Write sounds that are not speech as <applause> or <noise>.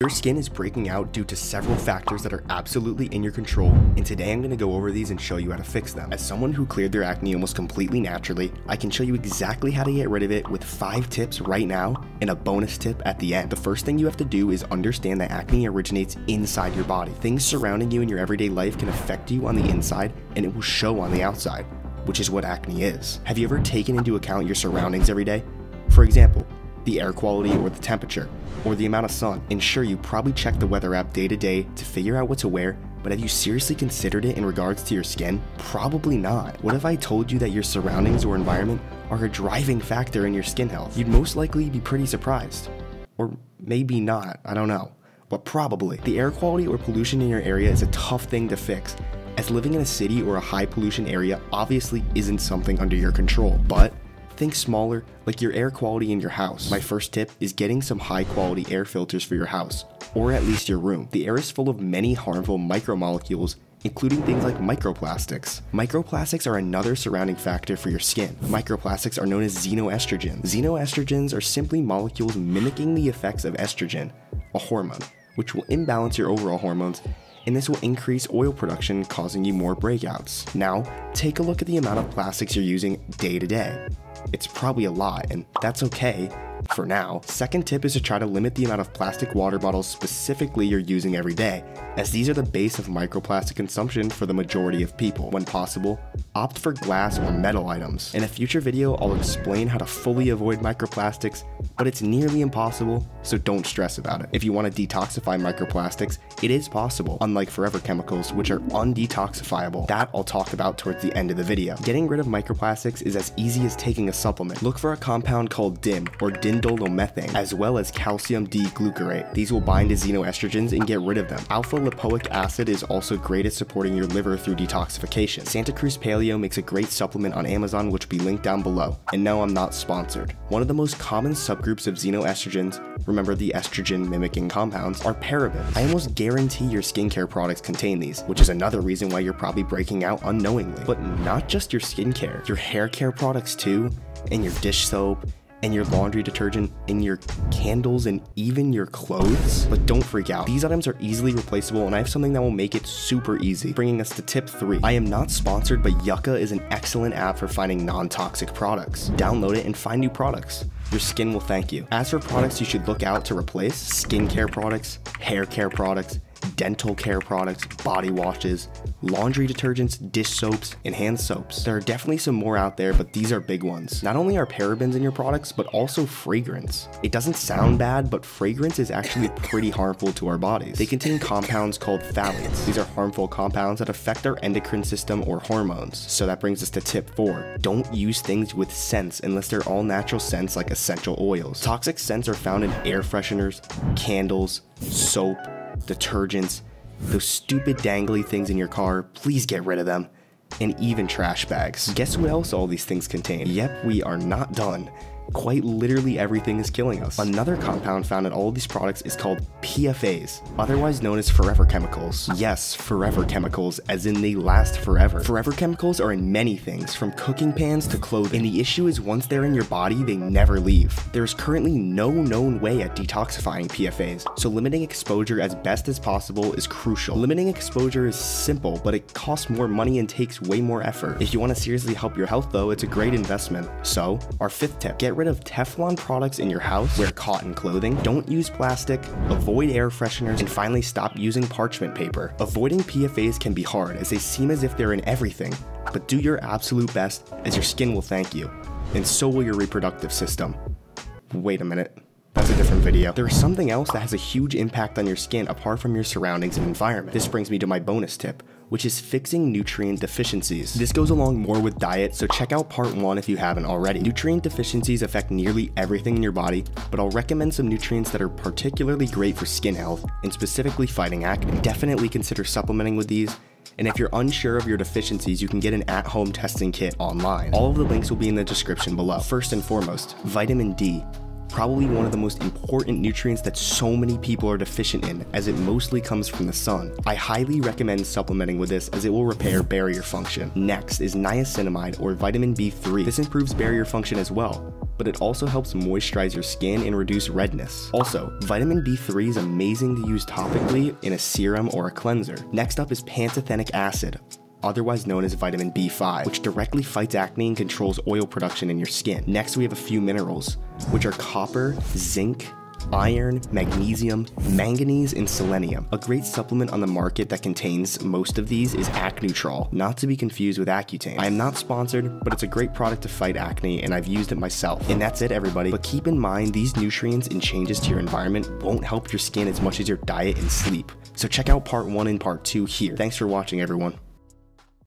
Your skin is breaking out due to several factors that are absolutely in your control, and today I'm going to go over these and show you how to fix them. As someone who cleared their acne almost completely naturally, I can show you exactly how to get rid of it with 5 tips right now and a bonus tip at the end. The first thing you have to do is understand that acne originates inside your body. Things surrounding you in your everyday life can affect you on the inside and it will show on the outside, which is what acne is. Have you ever taken into account your surroundings every day? For example, the air quality or the temperature, or the amount of sun. And sure, you probably check the weather app day to day to figure out what to wear, but have you seriously considered it in regards to your skin? Probably not. What if I told you that your surroundings or environment are a driving factor in your skin health? You'd most likely be pretty surprised. Or maybe not, I don't know. But probably. The air quality or pollution in your area is a tough thing to fix, as living in a city or a high pollution area obviously isn't something under your control. But Think smaller, like your air quality in your house. My first tip is getting some high quality air filters for your house, or at least your room. The air is full of many harmful micromolecules including things like microplastics. Microplastics are another surrounding factor for your skin. Microplastics are known as xenoestrogens. Xenoestrogens are simply molecules mimicking the effects of estrogen, a hormone, which will imbalance your overall hormones and this will increase oil production, causing you more breakouts. Now, take a look at the amount of plastics you're using day to day. It's probably a lot, and that's okay for now. Second tip is to try to limit the amount of plastic water bottles specifically you're using every day, as these are the base of microplastic consumption for the majority of people. When possible, opt for glass or metal items. In a future video, I'll explain how to fully avoid microplastics, but it's nearly impossible, so don't stress about it. If you want to detoxify microplastics, it is possible, unlike forever chemicals, which are undetoxifiable. That I'll talk about towards the end of the video. Getting rid of microplastics is as easy as taking a supplement. Look for a compound called DIM, or as well as calcium D-glucarate. These will bind to xenoestrogens and get rid of them. Alpha lipoic acid is also great at supporting your liver through detoxification. Santa Cruz Paleo makes a great supplement on Amazon which will be linked down below. And no, I'm not sponsored. One of the most common subgroups of xenoestrogens, remember the estrogen mimicking compounds, are parabens. I almost guarantee your skincare products contain these, which is another reason why you're probably breaking out unknowingly. But not just your skincare, your hair care products too, and your dish soap, and your laundry detergent and your candles and even your clothes. But don't freak out. These items are easily replaceable and I have something that will make it super easy. Bringing us to tip 3. I am not sponsored but Yuka is an excellent app for finding non-toxic products. Download it and find new products. Your skin will thank you. As for products you should look out to replace, skincare products, hair care products, dental care products, body washes, laundry detergents, dish soaps, and hand soaps. There are definitely some more out there, but these are big ones. Not only are parabens in your products, but also fragrance. It doesn't sound bad, but fragrance is actually <laughs> pretty harmful to our bodies. They contain compounds called phthalates. These are harmful compounds that affect our endocrine system or hormones. So that brings us to tip 4. Don't use things with scents unless they're all natural scents like essential oils. Toxic scents are found in air fresheners, candles, soap, detergents, those stupid dangly things in your car, please get rid of them. And even trash bags. Guess what else all these things contain? Yep, we are not done. Quite literally everything is killing us. Another compound found in all of these products is called PFAs, otherwise known as forever chemicals. Yes, forever chemicals, as in they last forever. Forever chemicals are in many things, from cooking pans to clothing, and the issue is once they're in your body, they never leave. There is currently no known way at detoxifying PFAs, so limiting exposure as best as possible is crucial. Limiting exposure is simple, but it costs more money and takes way more effort. If you want to seriously help your health though, it's a great investment. So, our fifth tip, get rid of Teflon products in your house, wear cotton clothing, don't use plastic, avoid air fresheners, and finally stop using parchment paper. Avoiding PFAs can be hard as they seem as if they're in everything, but do your absolute best as your skin will thank you, and so will your reproductive system. Wait a minute. That's a different video. There is something else that has a huge impact on your skin apart from your surroundings and environment. This brings me to my bonus tip, which is fixing nutrient deficiencies. This goes along more with diet, so check out part 1 if you haven't already. Nutrient deficiencies affect nearly everything in your body, but I'll recommend some nutrients that are particularly great for skin health and specifically fighting acne. Definitely consider supplementing with these, and if you're unsure of your deficiencies, you can get an at-home testing kit online. All of the links will be in the description below. First and foremost, vitamin D probably one of the most important nutrients that so many people are deficient in, as it mostly comes from the sun. I highly recommend supplementing with this as it will repair barrier function. Next is niacinamide or vitamin B3. This improves barrier function as well but it also helps moisturize your skin and reduce redness. Also, vitamin B3 is amazing to use topically in a serum or a cleanser. Next up is pantothenic acid, otherwise known as vitamin B5, which directly fights acne and controls oil production in your skin. Next, we have a few minerals, which are copper, zinc, iron, magnesium, manganese, and selenium. A great supplement on the market that contains most of these is Acnutrol, not to be confused with Accutane. I am not sponsored, but it's a great product to fight acne and I've used it myself. And that's it everybody, but keep in mind these nutrients and changes to your environment won't help your skin as much as your diet and sleep. So check out part 1 and part 2 here. Thanks for watching everyone.